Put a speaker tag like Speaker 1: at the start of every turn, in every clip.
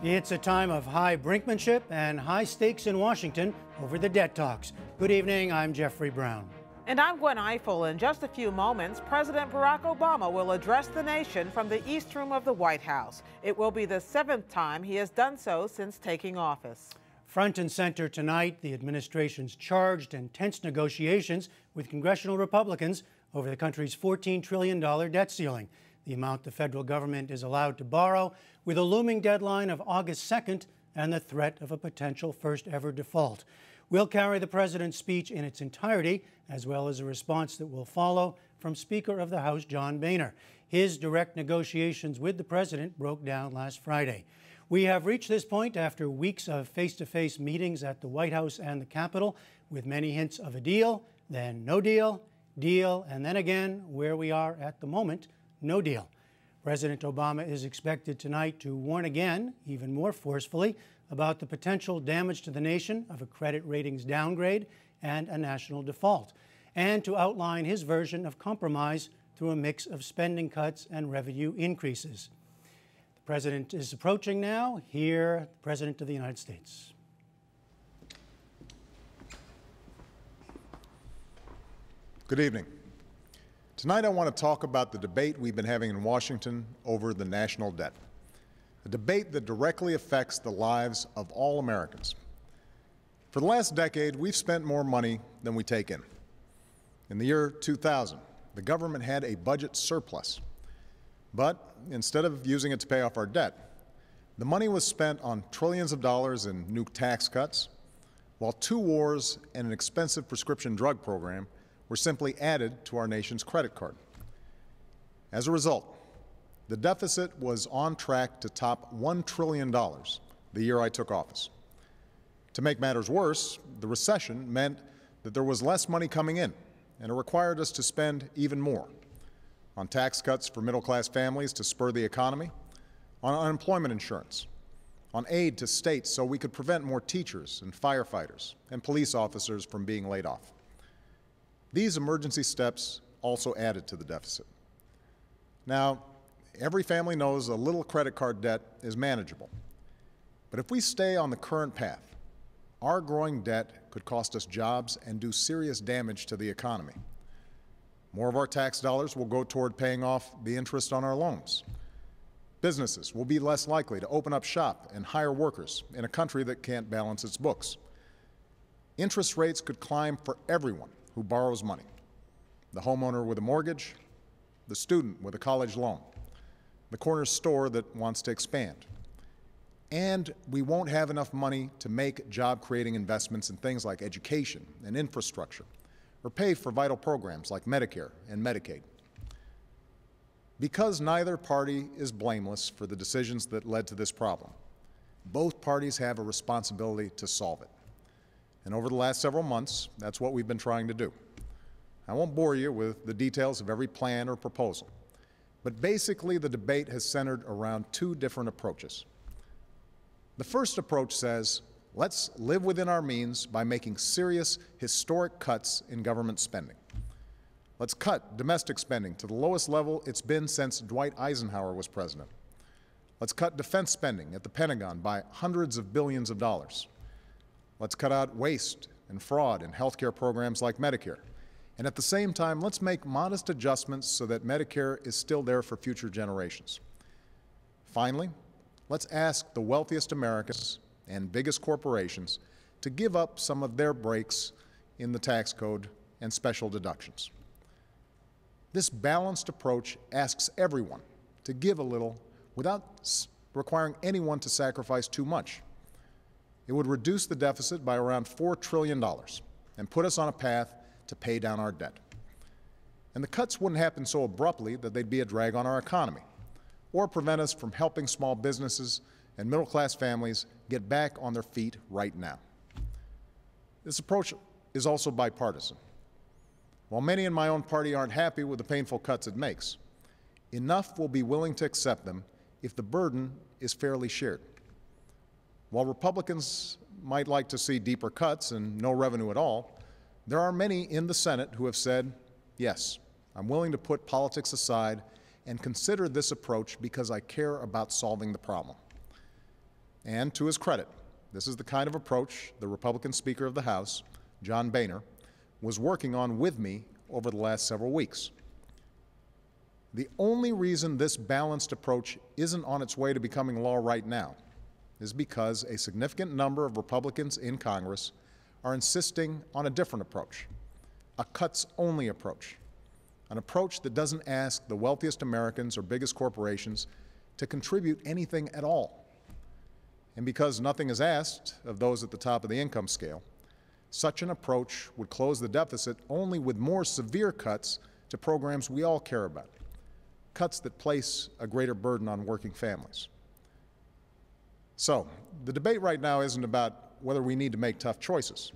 Speaker 1: It's a time of high brinkmanship and high stakes in Washington over the debt talks. Good evening, I'm Jeffrey Brown.
Speaker 2: And I'm Gwen Ifill. In just a few moments, President Barack Obama will address the nation from the East Room of the White House. It will be the seventh time he has done so since taking office.
Speaker 1: Front and center tonight, the administration's charged and tense negotiations with congressional Republicans over the country's $14 trillion debt ceiling the amount the federal government is allowed to borrow, with a looming deadline of August 2nd and the threat of a potential first ever default. We'll carry the president's speech in its entirety, as well as a response that will follow from Speaker of the House John Boehner. His direct negotiations with the president broke down last Friday. We have reached this point after weeks of face to face meetings at the White House and the Capitol, with many hints of a deal, then no deal, deal, and then again where we are at the moment no deal. President Obama is expected tonight to warn again, even more forcefully, about the potential damage to the nation of a credit ratings downgrade and a national default, and to outline his version of compromise through a mix of spending cuts and revenue increases. The president is approaching now. Here, the President of the United States.
Speaker 3: Good evening. Tonight, I want to talk about the debate we've been having in Washington over the national debt, a debate that directly affects the lives of all Americans. For the last decade, we've spent more money than we take in. In the year 2000, the government had a budget surplus, but instead of using it to pay off our debt, the money was spent on trillions of dollars in new tax cuts, while two wars and an expensive prescription drug program were simply added to our nation's credit card. As a result, the deficit was on track to top $1 trillion the year I took office. To make matters worse, the recession meant that there was less money coming in, and it required us to spend even more on tax cuts for middle class families to spur the economy, on unemployment insurance, on aid to states so we could prevent more teachers and firefighters and police officers from being laid off. These emergency steps also added to the deficit. Now, every family knows a little credit card debt is manageable. But if we stay on the current path, our growing debt could cost us jobs and do serious damage to the economy. More of our tax dollars will go toward paying off the interest on our loans. Businesses will be less likely to open up shop and hire workers in a country that can't balance its books. Interest rates could climb for everyone who borrows money, the homeowner with a mortgage, the student with a college loan, the corner store that wants to expand. And we won't have enough money to make job creating investments in things like education and infrastructure, or pay for vital programs like Medicare and Medicaid. Because neither party is blameless for the decisions that led to this problem, both parties have a responsibility to solve it. And over the last several months, that's what we've been trying to do. I won't bore you with the details of every plan or proposal, but basically the debate has centered around two different approaches. The first approach says, let's live within our means by making serious, historic cuts in government spending. Let's cut domestic spending to the lowest level it's been since Dwight Eisenhower was president. Let's cut defense spending at the Pentagon by hundreds of billions of dollars. Let's cut out waste and fraud in healthcare programs like Medicare. And at the same time, let's make modest adjustments so that Medicare is still there for future generations. Finally, let's ask the wealthiest Americans and biggest corporations to give up some of their breaks in the tax code and special deductions. This balanced approach asks everyone to give a little without requiring anyone to sacrifice too much. It would reduce the deficit by around $4 trillion and put us on a path to pay down our debt. And the cuts wouldn't happen so abruptly that they'd be a drag on our economy or prevent us from helping small businesses and middle class families get back on their feet right now. This approach is also bipartisan. While many in my own party aren't happy with the painful cuts it makes, enough will be willing to accept them if the burden is fairly shared. While Republicans might like to see deeper cuts and no revenue at all, there are many in the Senate who have said, yes, I'm willing to put politics aside and consider this approach because I care about solving the problem. And to his credit, this is the kind of approach the Republican Speaker of the House, John Boehner, was working on with me over the last several weeks. The only reason this balanced approach isn't on its way to becoming law right now is because a significant number of Republicans in Congress are insisting on a different approach, a cuts-only approach, an approach that doesn't ask the wealthiest Americans or biggest corporations to contribute anything at all. And because nothing is asked of those at the top of the income scale, such an approach would close the deficit only with more severe cuts to programs we all care about, cuts that place a greater burden on working families. So, the debate right now isn't about whether we need to make tough choices.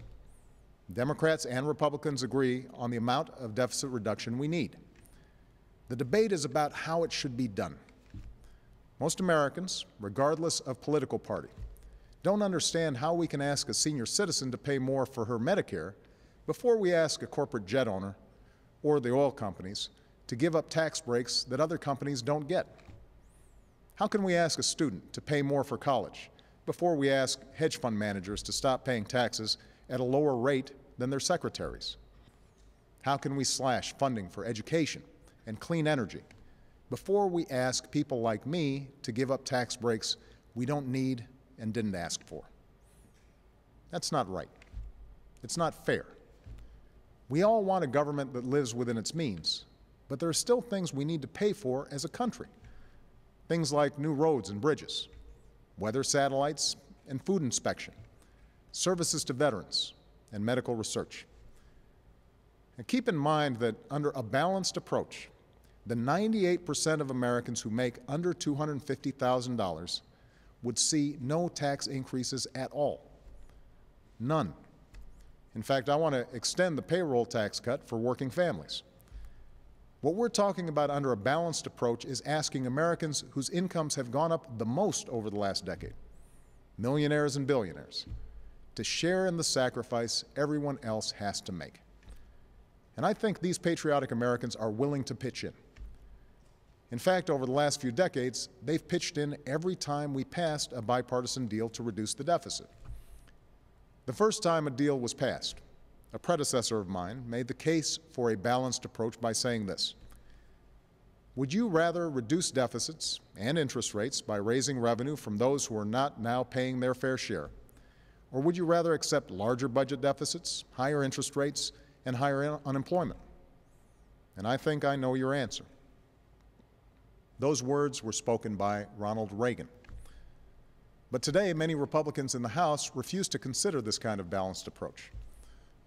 Speaker 3: Democrats and Republicans agree on the amount of deficit reduction we need. The debate is about how it should be done. Most Americans, regardless of political party, don't understand how we can ask a senior citizen to pay more for her Medicare before we ask a corporate jet owner or the oil companies to give up tax breaks that other companies don't get. How can we ask a student to pay more for college before we ask hedge fund managers to stop paying taxes at a lower rate than their secretaries? How can we slash funding for education and clean energy before we ask people like me to give up tax breaks we don't need and didn't ask for? That's not right. It's not fair. We all want a government that lives within its means, but there are still things we need to pay for as a country. Things like new roads and bridges, weather satellites and food inspection, services to veterans, and medical research. And keep in mind that under a balanced approach, the 98% of Americans who make under $250,000 would see no tax increases at all. None. In fact, I want to extend the payroll tax cut for working families. What we're talking about under a balanced approach is asking Americans whose incomes have gone up the most over the last decade, millionaires and billionaires, to share in the sacrifice everyone else has to make. And I think these patriotic Americans are willing to pitch in. In fact, over the last few decades, they've pitched in every time we passed a bipartisan deal to reduce the deficit. The first time a deal was passed, a predecessor of mine, made the case for a balanced approach by saying this Would you rather reduce deficits and interest rates by raising revenue from those who are not now paying their fair share? Or would you rather accept larger budget deficits, higher interest rates, and higher un unemployment? And I think I know your answer. Those words were spoken by Ronald Reagan. But today, many Republicans in the House refuse to consider this kind of balanced approach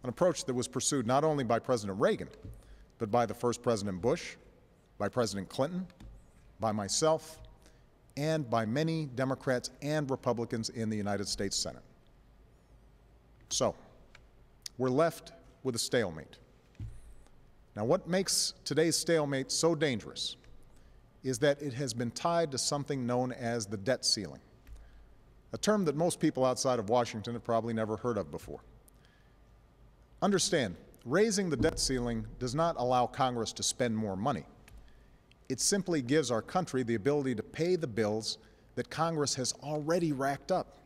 Speaker 3: an approach that was pursued not only by President Reagan, but by the first President Bush, by President Clinton, by myself, and by many Democrats and Republicans in the United States Senate. So, we're left with a stalemate. Now, what makes today's stalemate so dangerous is that it has been tied to something known as the debt ceiling, a term that most people outside of Washington have probably never heard of before. Understand, raising the debt ceiling does not allow Congress to spend more money. It simply gives our country the ability to pay the bills that Congress has already racked up.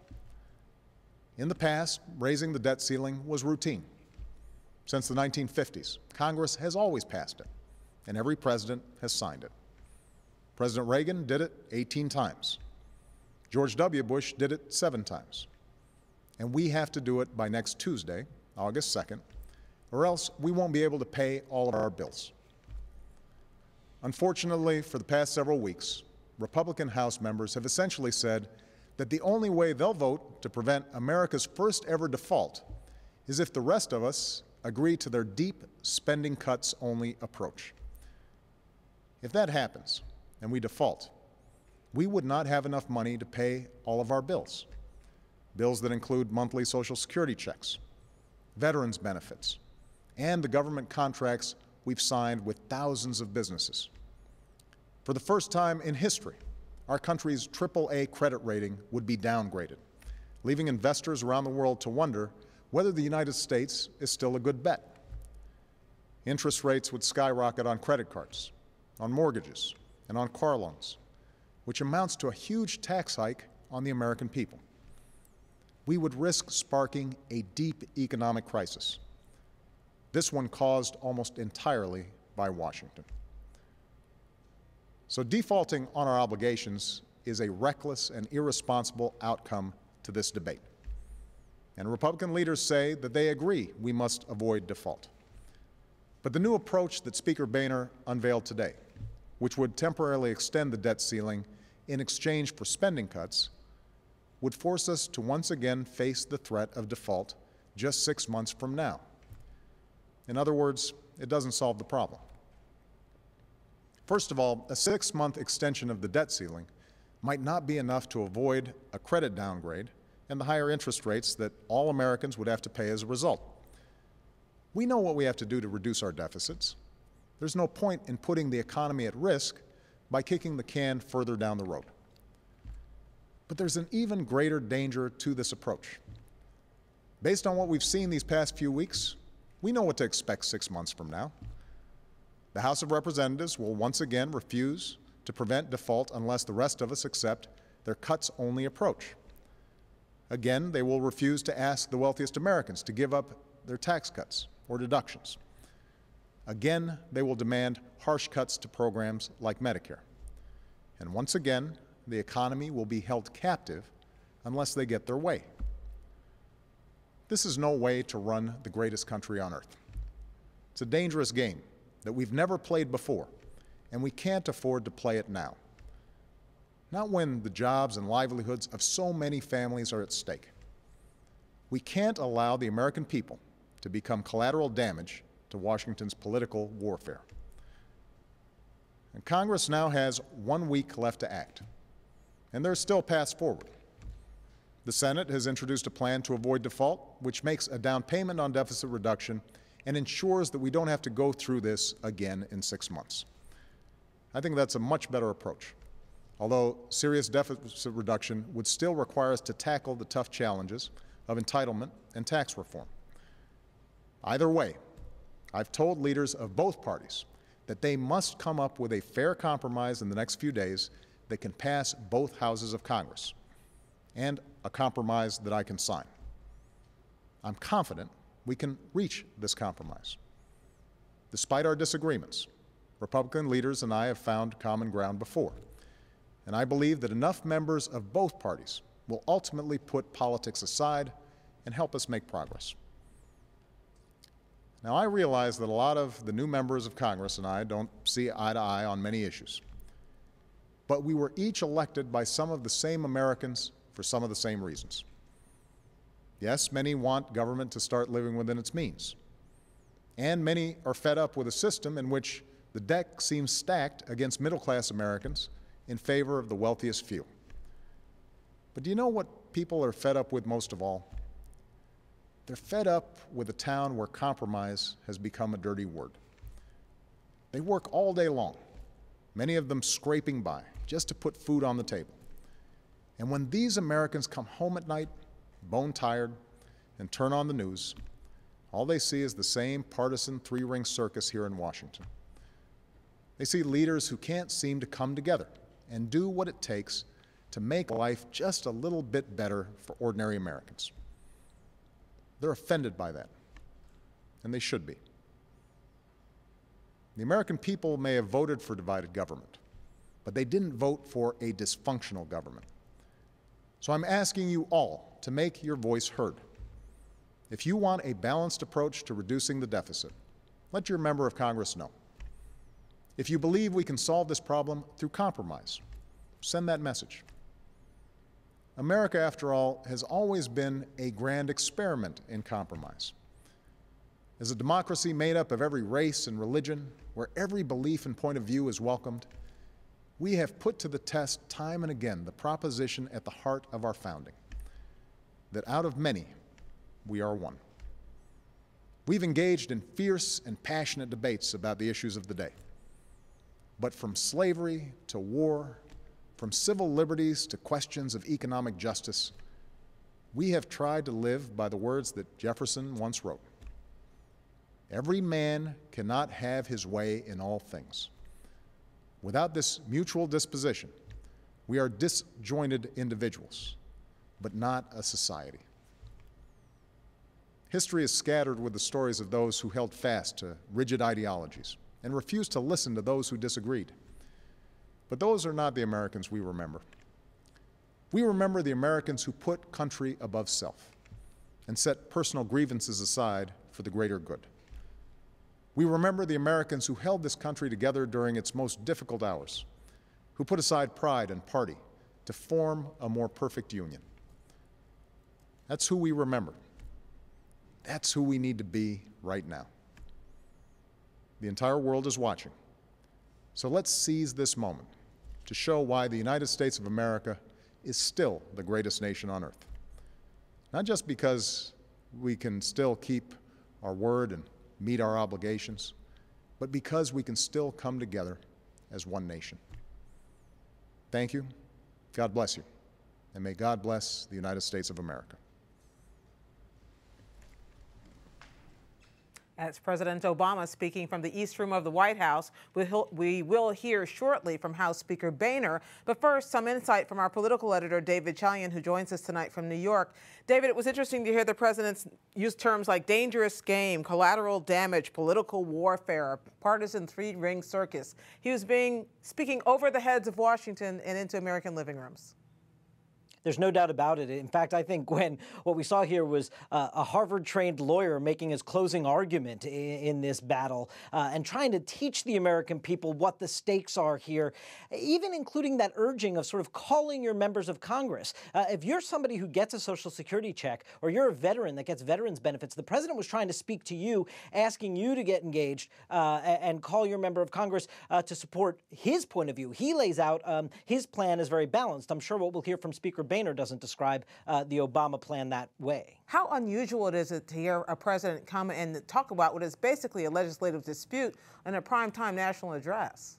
Speaker 3: In the past, raising the debt ceiling was routine. Since the 1950s, Congress has always passed it, and every president has signed it. President Reagan did it 18 times. George W. Bush did it seven times. And we have to do it by next Tuesday, August 2nd, or else we won't be able to pay all of our bills. Unfortunately, for the past several weeks, Republican House members have essentially said that the only way they'll vote to prevent America's first ever default is if the rest of us agree to their deep spending cuts only approach. If that happens and we default, we would not have enough money to pay all of our bills. Bills that include monthly Social Security checks, veterans benefits, and the government contracts we've signed with thousands of businesses. For the first time in history, our country's AAA credit rating would be downgraded, leaving investors around the world to wonder whether the United States is still a good bet. Interest rates would skyrocket on credit cards, on mortgages, and on car loans, which amounts to a huge tax hike on the American people. We would risk sparking a deep economic crisis. This one caused almost entirely by Washington. So, defaulting on our obligations is a reckless and irresponsible outcome to this debate. And Republican leaders say that they agree we must avoid default. But the new approach that Speaker Boehner unveiled today, which would temporarily extend the debt ceiling in exchange for spending cuts, would force us to once again face the threat of default just six months from now. In other words, it doesn't solve the problem. First of all, a six month extension of the debt ceiling might not be enough to avoid a credit downgrade and the higher interest rates that all Americans would have to pay as a result. We know what we have to do to reduce our deficits. There's no point in putting the economy at risk by kicking the can further down the road. But there's an even greater danger to this approach. Based on what we've seen these past few weeks, we know what to expect six months from now. The House of Representatives will once again refuse to prevent default unless the rest of us accept their cuts only approach. Again, they will refuse to ask the wealthiest Americans to give up their tax cuts or deductions. Again, they will demand harsh cuts to programs like Medicare. And once again, the economy will be held captive unless they get their way. This is no way to run the greatest country on earth. It's a dangerous game that we've never played before, and we can't afford to play it now not when the jobs and livelihoods of so many families are at stake. We can't allow the American people to become collateral damage to Washington's political warfare. And Congress now has one week left to act, and there's still paths forward. The Senate has introduced a plan to avoid default, which makes a down payment on deficit reduction and ensures that we don't have to go through this again in six months. I think that's a much better approach although serious deficit reduction would still require us to tackle the tough challenges of entitlement and tax reform. Either way, I've told leaders of both parties that they must come up with a fair compromise in the next few days that can pass both houses of Congress, and a compromise that I can sign. I'm confident we can reach this compromise. Despite our disagreements, Republican leaders and I have found common ground before and I believe that enough members of both parties will ultimately put politics aside and help us make progress. Now, I realize that a lot of the new members of Congress and I don't see eye to eye on many issues. But we were each elected by some of the same Americans for some of the same reasons. Yes, many want government to start living within its means. And many are fed up with a system in which the deck seems stacked against middle class Americans in favor of the wealthiest few. But do you know what people are fed up with most of all? They're fed up with a town where compromise has become a dirty word. They work all day long, many of them scraping by just to put food on the table. And when these Americans come home at night, bone tired, and turn on the news, all they see is the same partisan three ring circus here in Washington. They see leaders who can't seem to come together and do what it takes to make life just a little bit better for ordinary Americans. They're offended by that, and they should be. The American people may have voted for divided government, but they didn't vote for a dysfunctional government. So I'm asking you all to make your voice heard. If you want a balanced approach to reducing the deficit, let your member of Congress know. If you believe we can solve this problem through compromise, send that message. America, after all, has always been a grand experiment in compromise. As a democracy made up of every race and religion, where every belief and point of view is welcomed, we have put to the test time and again the proposition at the heart of our founding that out of many, we are one. We've engaged in fierce and passionate debates about the issues of the day. But from slavery to war, from civil liberties to questions of economic justice, we have tried to live by the words that Jefferson once wrote Every man cannot have his way in all things. Without this mutual disposition, we are disjointed individuals, but not a society. History is scattered with the stories of those who held fast to rigid ideologies and refused to listen to those who disagreed. But those are not the Americans we remember. We remember the Americans who put country above self and set personal grievances aside for the greater good. We remember the Americans who held this country together during its most difficult hours, who put aside pride and party to form a more perfect union. That's who we remember. That's who we need to be right now. The entire world is watching. So let's seize this moment to show why the United States of America is still the greatest nation on earth. Not just because we can still keep our word and meet our obligations, but because we can still come together as one nation. Thank you. God bless you. And may God bless the United States of America.
Speaker 2: That's President Obama speaking from the East Room of the White House. We will hear shortly from House Speaker Boehner. But first, some insight from our political editor, David Chalian, who joins us tonight from New York. David, it was interesting to hear the president use terms like dangerous game, collateral damage, political warfare, partisan three-ring circus. He was being speaking over the heads of Washington and into American living rooms.
Speaker 4: There's no doubt about it. In fact, I think when what we saw here was uh, a Harvard-trained lawyer making his closing argument in, in this battle uh, and trying to teach the American people what the stakes are here, even including that urging of sort of calling your members of Congress. Uh, if you're somebody who gets a Social Security check or you're a veteran that gets veterans benefits, the president was trying to speak to you, asking you to get engaged uh, and call your member of Congress uh, to support his point of view. He lays out um, his plan is very balanced. I'm sure what we'll hear from Speaker Boehner doesn't describe uh, the Obama plan that way.
Speaker 2: How unusual it is it to hear a president come and talk about what is basically a legislative dispute in a primetime national address?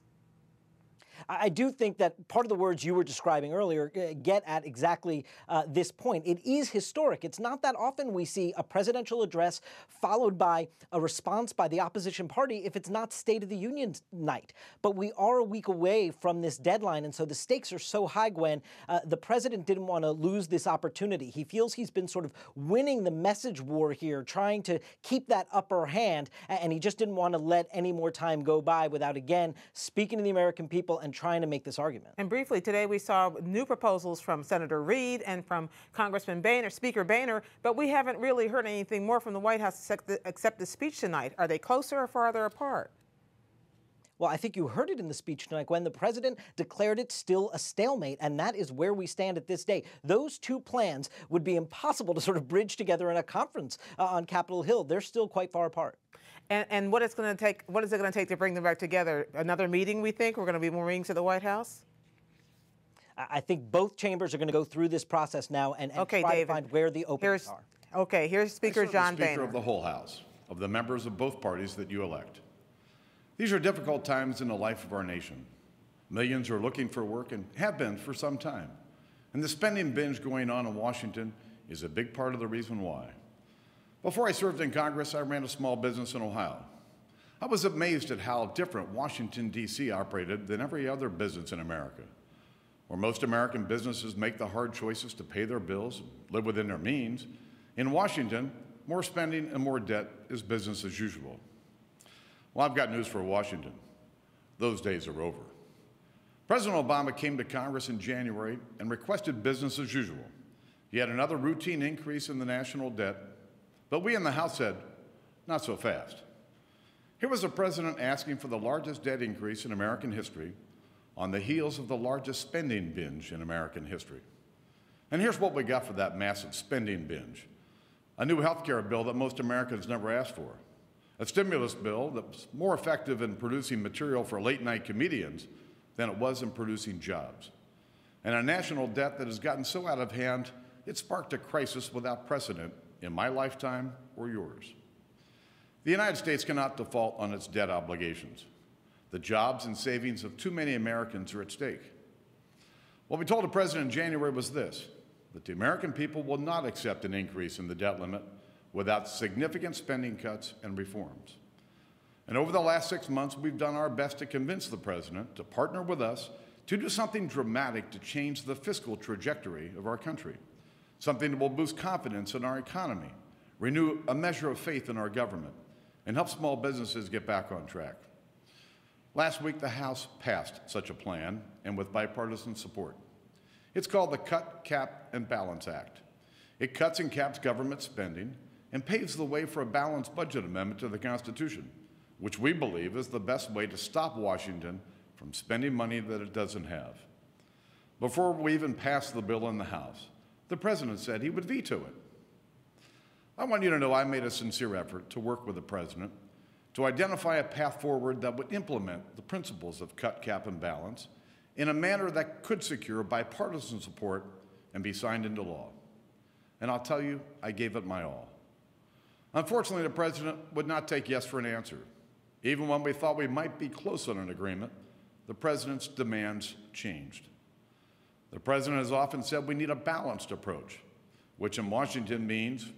Speaker 4: I do think that part of the words you were describing earlier uh, get at exactly uh, this point. It is historic. It's not that often we see a presidential address followed by a response by the opposition party if it's not State of the Union night. But we are a week away from this deadline, and so the stakes are so high, Gwen. Uh, the president didn't want to lose this opportunity. He feels he's been sort of winning the message war here, trying to keep that upper hand, and he just didn't want to let any more time go by without, again, speaking to the American people and trying to make this argument.
Speaker 2: And briefly, today we saw new proposals from Senator Reid and from Congressman Boehner, Speaker Boehner, but we haven't really heard anything more from the White House except the, except the speech tonight. Are they closer or farther apart?
Speaker 4: Well, I think you heard it in the speech tonight when the president declared it still a stalemate, and that is where we stand at this day. Those two plans would be impossible to sort of bridge together in a conference uh, on Capitol Hill. They're still quite far apart.
Speaker 2: And, and what it's going to take? What is it going to take to bring them back together? Another meeting? We think we're going to be more meetings at the White House.
Speaker 4: I think both chambers are going to go through this process now and, and
Speaker 2: okay,
Speaker 4: try
Speaker 2: David.
Speaker 4: to find where the openings
Speaker 2: here's,
Speaker 4: are.
Speaker 2: Okay, here's Speaker John
Speaker 5: Speaker
Speaker 2: Boehner.
Speaker 5: of the whole House, of the members of both parties that you elect. These are difficult times in the life of our nation. Millions are looking for work and have been for some time. And the spending binge going on in Washington is a big part of the reason why. Before I served in Congress, I ran a small business in Ohio. I was amazed at how different Washington, D.C. operated than every other business in America. Where most American businesses make the hard choices to pay their bills, live within their means, in Washington, more spending and more debt is business as usual. Well, I've got news for Washington. Those days are over. President Obama came to Congress in January and requested business as usual. He had another routine increase in the national debt, but we in the House said, not so fast. Here was a president asking for the largest debt increase in American history on the heels of the largest spending binge in American history. And here's what we got for that massive spending binge a new health care bill that most Americans never asked for, a stimulus bill that's more effective in producing material for late night comedians than it was in producing jobs, and a national debt that has gotten so out of hand it sparked a crisis without precedent in my lifetime or yours. The United States cannot default on its debt obligations. The jobs and savings of too many Americans are at stake. What we told the President in January was this that the American people will not accept an increase in the debt limit without significant spending cuts and reforms. And over the last six months, we've done our best to convince the President to partner with us to do something dramatic to change the fiscal trajectory of our country, something that will boost confidence in our economy, renew a measure of faith in our government, and help small businesses get back on track. Last week, the House passed such a plan, and with bipartisan support. It's called the Cut, Cap, and Balance Act. It cuts and caps government spending and paves the way for a balanced budget amendment to the Constitution, which we believe is the best way to stop Washington from spending money that it doesn't have. Before we even pass the bill in the House, the President said he would veto it. I want you to know I made a sincere effort to work with the President to identify a path forward that would implement the principles of cut, cap, and balance in a manner that could secure bipartisan support and be signed into law. And I'll tell you, I gave it my all. Unfortunately, the President would not take yes for an answer. Even when we thought we might be close on an agreement, the President's demands changed. The President has often said we need a balanced approach, which in Washington means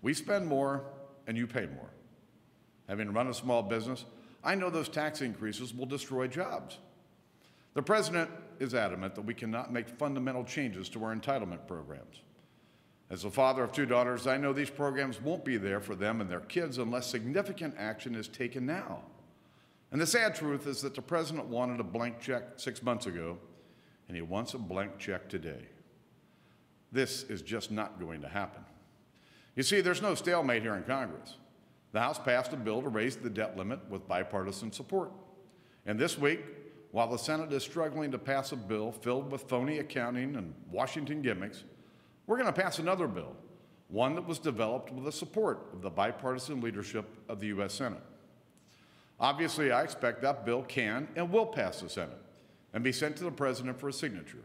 Speaker 5: we spend more and you pay more. Having run a small business, I know those tax increases will destroy jobs. The President is adamant that we cannot make fundamental changes to our entitlement programs. As a father of two daughters, I know these programs won't be there for them and their kids unless significant action is taken now. And the sad truth is that the President wanted a blank check six months ago, and he wants a blank check today. This is just not going to happen. You see, there's no stalemate here in Congress. The House passed a bill to raise the debt limit with bipartisan support. And this week, while the Senate is struggling to pass a bill filled with phony accounting and Washington gimmicks, we're going to pass another bill, one that was developed with the support of the bipartisan leadership of the U.S. Senate. Obviously, I expect that bill can and will pass the Senate and be sent to the President for a signature.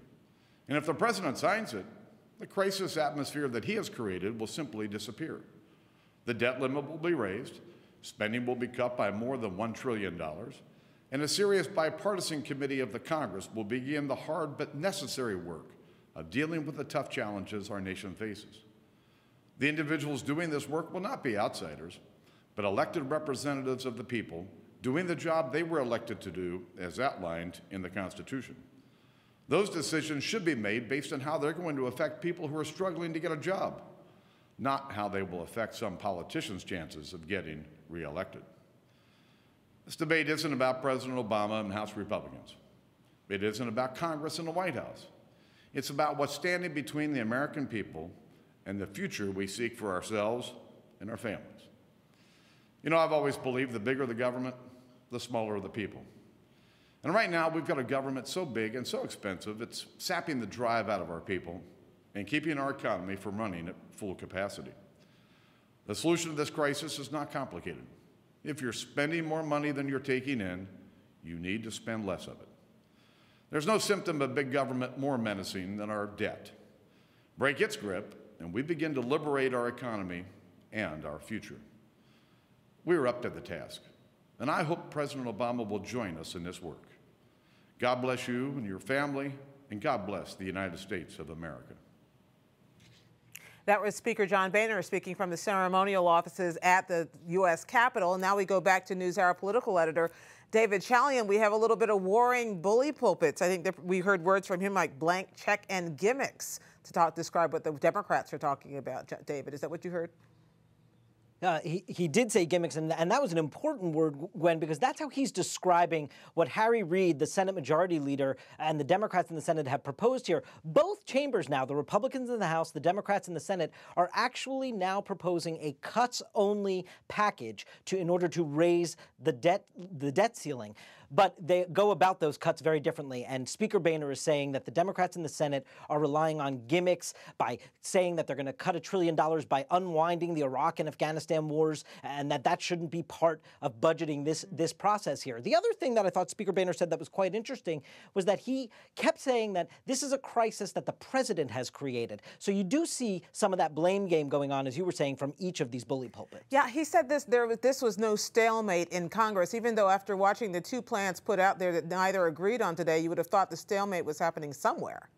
Speaker 5: And if the President signs it, the crisis atmosphere that he has created will simply disappear. The debt limit will be raised, spending will be cut by more than $1 trillion, and a serious bipartisan committee of the Congress will begin the hard but necessary work of dealing with the tough challenges our nation faces. The individuals doing this work will not be outsiders, but elected representatives of the people doing the job they were elected to do as outlined in the Constitution. Those decisions should be made based on how they're going to affect people who are struggling to get a job, not how they will affect some politician's chances of getting reelected. This debate isn't about President Obama and House Republicans. It isn't about Congress and the White House. It's about what's standing between the American people and the future we seek for ourselves and our families. You know, I've always believed the bigger the government, the smaller the people. And right now, we've got a government so big and so expensive, it's sapping the drive out of our people and keeping our economy from running at full capacity. The solution to this crisis is not complicated. If you're spending more money than you're taking in, you need to spend less of it. There's no symptom of big government more menacing than our debt. Break its grip, and we begin to liberate our economy and our future. We are up to the task, and I hope President Obama will join us in this work. God bless you and your family, and God bless the United States of America.
Speaker 2: That was Speaker John Boehner speaking from the ceremonial offices at the U.S. Capitol. And now we go back to NewsHour political editor David Chalian. We have a little bit of warring bully pulpits. I think that we heard words from him like blank check and gimmicks to talk, describe what the Democrats are talking about. David, is that what you heard?
Speaker 4: Uh, he, he did say gimmicks, and, and that was an important word, Gwen, because that's how he's describing what Harry Reid, the Senate Majority Leader, and the Democrats in the Senate have proposed here. Both chambers now, the Republicans in the House, the Democrats in the Senate, are actually now proposing a cuts-only package to in order to raise the debt the debt ceiling. But they go about those cuts very differently. And Speaker Boehner is saying that the Democrats in the Senate are relying on gimmicks by saying that they're going to cut a trillion dollars by unwinding the Iraq and Afghanistan wars, and that that shouldn't be part of budgeting this mm-hmm. this process here. The other thing that I thought Speaker Boehner said that was quite interesting was that he kept saying that this is a crisis that the president has created. So you do see some of that blame game going on, as you were saying, from each of these bully pulpits.
Speaker 2: Yeah, he said this there this was no stalemate in Congress, even though after watching the two plans put out there that neither agreed on today, you would have thought the stalemate was happening somewhere.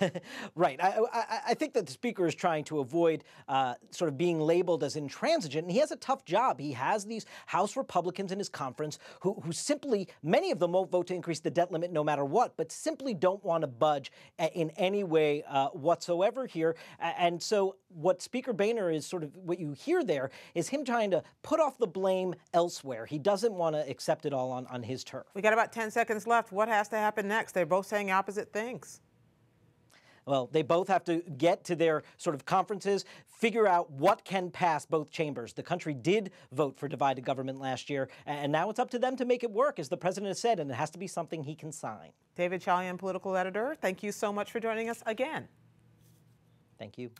Speaker 4: right. I, I, I, think that the speaker is trying to avoid uh, sort of being labeled as intransigent, and he has a tough job. He has these House Republicans in his conference who, who simply, many of them won't vote to increase the debt limit no matter what, but simply don't want to budge in any way uh, whatsoever here. And so, what Speaker Boehner is sort of what you hear there is him trying to put off the blame elsewhere. He doesn't want to accept it all on, on his turf.
Speaker 2: We got about 10 seconds left. What has to happen next? They're both saying opposite things.
Speaker 4: Well, they both have to get to their sort of conferences, figure out what can pass both chambers. The country did vote for divided government last year, and now it's up to them to make it work, as the president has said, and it has to be something he can sign.
Speaker 2: David Chalian, political editor, thank you so much for joining us again.
Speaker 4: Thank you.